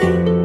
Bye.